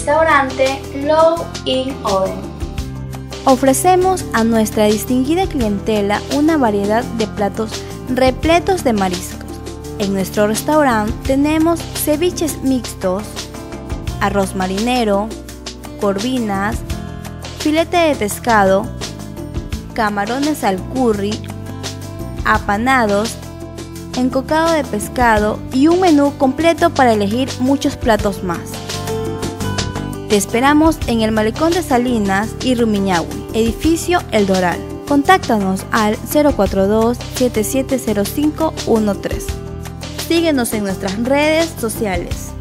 restaurante Low in Oden. Ofrecemos a nuestra distinguida clientela una variedad de platos repletos de mariscos. En nuestro restaurante tenemos ceviches mixtos, arroz marinero, corvinas, filete de pescado, camarones al curry, apanados, encocado de pescado y un menú completo para elegir muchos platos más. Te esperamos en el Malecón de Salinas y Rumiñahui, edificio El Doral. Contáctanos al 042-770513. Síguenos en nuestras redes sociales.